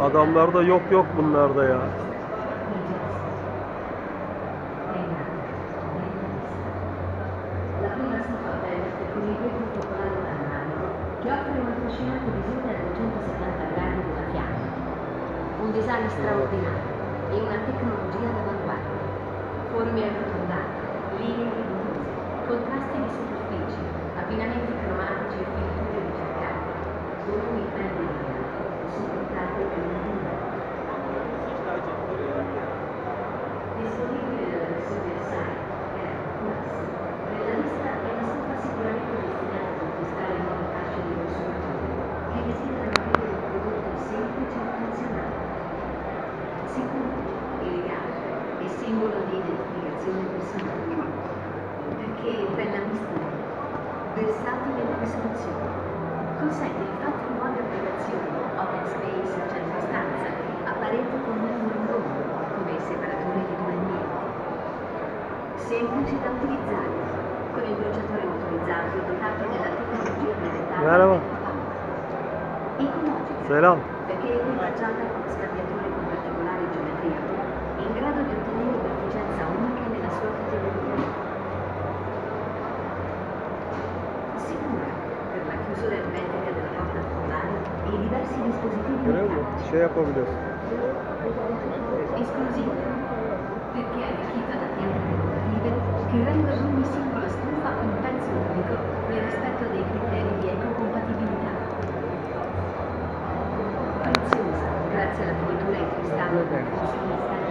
Adamlarda yok yok bunlarda ya. Un design straordinario e una tecnologia da simbolo di identificazione personale. Perché bella mistura, versatile nelle soluzioni. Consente infatti nuove applicazioni, open space, centro stanza, apparecchi con numero rondo, come separatore di due ambienti. Semplice da utilizzare, con il bruciatore motorizzato dotato della tecnologia Merhaba. Ecologico, Selam. perché è equipaggiata con musun? meccanici. Şey yapabiliyorsun. Esclusiva, perché è arricchita da piante decorative che rendono ogni singola stufa un pezzo unico nel rispetto dei criteri di ecocompatibilità. Preziosa, grazie alla finitura in cristallo con funzioni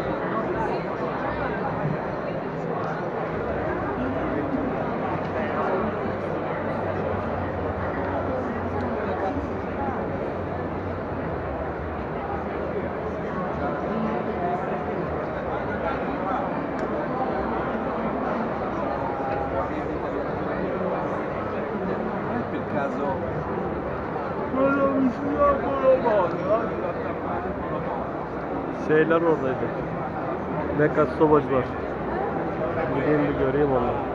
Şeyler oradaydı. Mekas sobacılar. Gideyim bir göreyim onları.